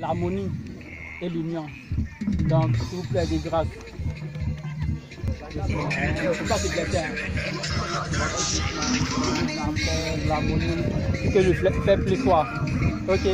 l'harmonie et l'union. Donc, s'il vous plaît, des grâces. Il ne faut pas se. L'harmonie, que je fais plus fort. Ok